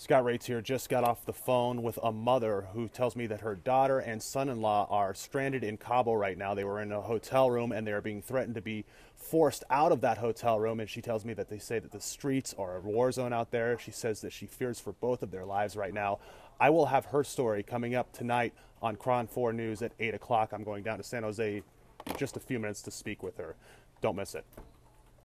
Scott Rates here just got off the phone with a mother who tells me that her daughter and son in law are stranded in Cabo right now. They were in a hotel room and they're being threatened to be forced out of that hotel room. And she tells me that they say that the streets are a war zone out there. She says that she fears for both of their lives right now. I will have her story coming up tonight on KRON 4 News at 8 o'clock. I'm going down to San Jose in just a few minutes to speak with her. Don't miss it.